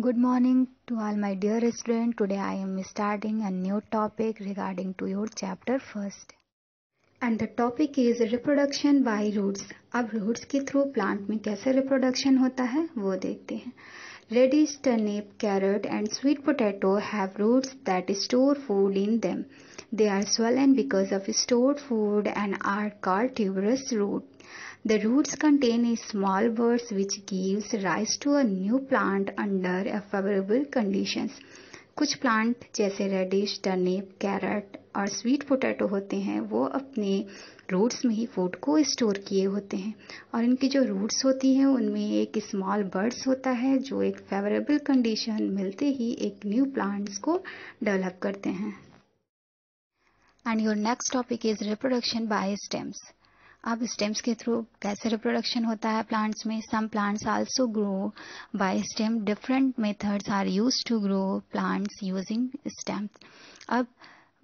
Good morning to all my dear students. Today I am starting a new topic regarding to your chapter first. And the topic is reproduction by roots. अब roots के through plant में कैसे reproduction होता है वो देखते हैं Radish, turnip, carrot and sweet potato have roots that store food in them. They are swollen because of stored food and are called tuberous root. The roots contain a small buds which gives rise to a new plant under a favorable conditions. कुछ plant जैसे radish turnip carrot और sweet potato होते हैं, वो अपने roots में ही food को store किए होते हैं। और इनकी जो रूट्स होती हैं, उनमें एक स्मॉल बर्ड्स होता है, जो एक फेवरेबल कंडीशन मिलते ही एक न्यू प्लांट्स को डेवलप करते हैं। And your next topic is reproduction by stems अब स्टेम्स के थ्रू कैसे रिप्रोडक्शन होता है? प्लांट्स में some plants also grow by stem different methods are use to grow plants using stem अब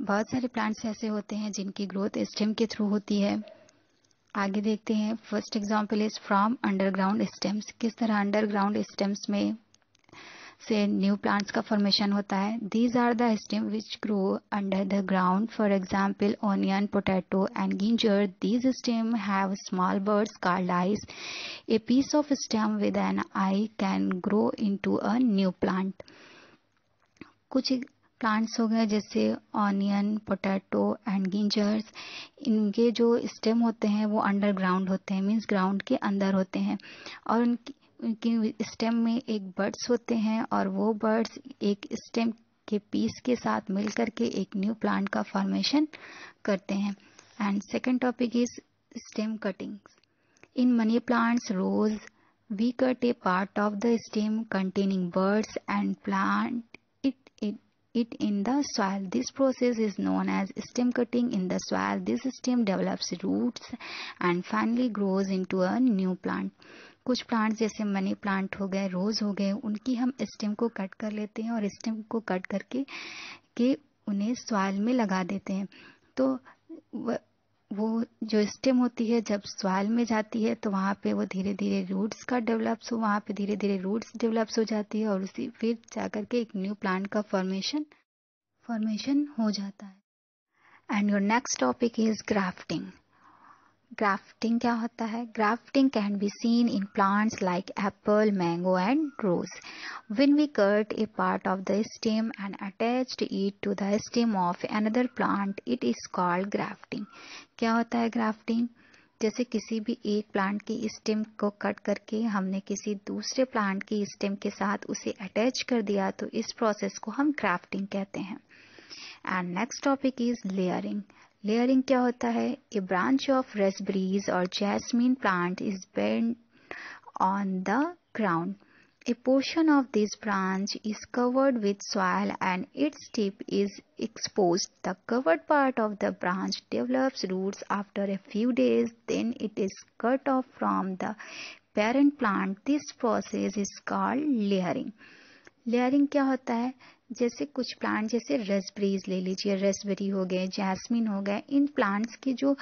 बहुत सारे प्लांट्स ऐसे होते हैं जिनकी ग्रोथ स्टेम के थ्रू होती है। आगे देखते हैं। First example is from underground stems किस तरह अंडरग्राउंड स्टेम्स में से न्यू प्लांट्स का फॉर्मेशन होता है। These are the stem which grow under the ground for example onion potato and ginger these stem have small buds called eyes a piece of stem with an eye can grow into a new plant कुछ plants हो गए जैसे onion potato and gingers इनके जो stem होते हैं वो underground होते हैं मीन्स ग्राउंड के अंदर होते हैं। और उनकी स्टेम में एक बर्ड्स होते हैं और वो बर्ड्स एक स्टेम के पीस के साथ मिल करके एक न्यू प्लांट का फॉर्मेशन करते हैं. And second topic is stem cutting in money plants rose we cut a part of the stem containing buds and plant it in the soil. This process is known as stem cutting in the soil. This stem develops roots and finally grows into a new plant. कुछ plants जैसे money plant हो गए रोज हो गए उनकी हम stem को cut कर लेते हैं और स्टेम को कट करके के उन्हें सॉइल में लगा देते हैं तो वो जो स्टेम होती है, जब सॉइल में जाती है तो वहाँ पे वो धीरे धीरे रूट्स का डेवलप्स हो, वहाँ पे धीरे धीरे रूट्स डेवलप्स हो जाती है और उसी फिर जा करके एक न्यू प्लांट का फॉर्मेशन फॉर्मेशन हो जाता है। And your next topic is grafting grafting क्या होता है? Grafting can be seen in plants like apple mango and rose when we cut a part of the stem and attached it to the stem of another plant, it is called grafting. क्या होता है grafting जैसे किसी भी एक plant की stem को cut करके हमने किसी दूसरे प्लांट की स्टेम के साथ उसे अटैच कर दिया तो इस प्रोसेस को हम ग्राफ्टिंग कहते हैं। And next topic is layering layering क्या होता है? ए ब्रांच ऑफ़ रेसबरीज और jasmine plant is bend on the ground a portion of this branch is covered with soil and its tip is expose the covered part of the branch develops root after a few days then it is cut off from the parent plant this process is called layering layering क्या होता है? जैसे कुछ plant जैसे रेसबरीज ले लीजिए raspberry हो गए जैस्मिन हो गए, इन प्लांट्स की जो,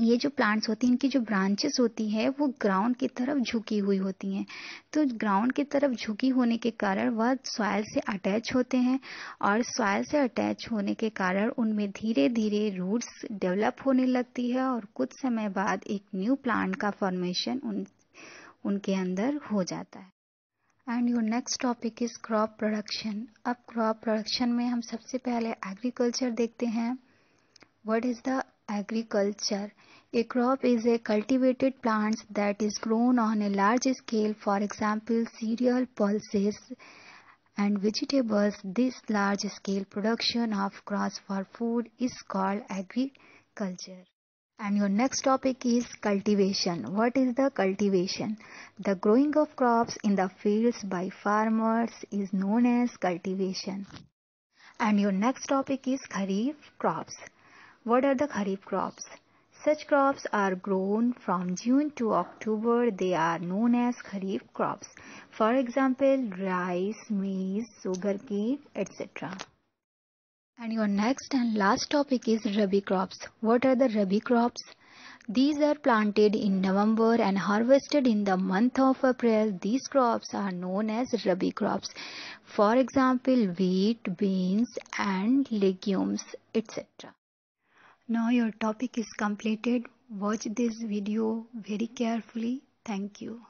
ये जो प्लांट्स होती हैं, इनकी जो ब्रांचेस होती है, वो ग्राउंड की तरफ़ झुकी हुई होती हैं। तो ग्राउंड की तरफ़ झुकी होने के कारण वह सॉइल से अटैच होते हैं और सॉयल से अटैच होने के कारण उनमें धीरे धीरे रूट्स डेवलप होने लगती है और कुछ समय बाद एक न्यू प्लांट का फॉर्मेशन उन, उनके अंदर हो जाता है। And your next topic is crop production अब क्रॉप प्रोडक्शन में हम सबसे पहले एग्रीकल्चर देखते हैं। What is the agriculture a crop is a cultivated plants that is grown on a large scale for example cereal pulses and vegetables. This large scale production of crops for food is called agriculture. And your next topic is cultivation. What is the cultivation? The growing of crops in the fields by farmers is known as cultivation. And your next topic is kharif crops. What are the kharif crops? Such crops are grown from June to October. They are known as kharif crops. For example, rice, maize, sugarcane, etc. And your next and last topic is Rabi crops. What are the Rabi crops? These are planted in November and harvested in the month of April. These crops are known as Rabi crops. For example, wheat, beans and legumes, etc. Now your topic is completed. Watch this video very carefully. Thank you.